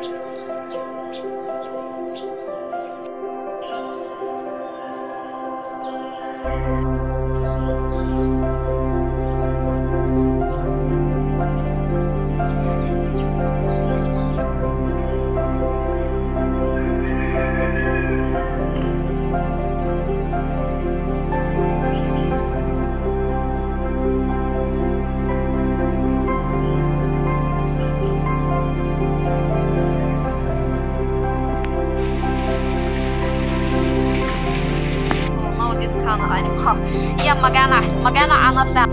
Thank you. 看看哎好也没干了没干了俺们散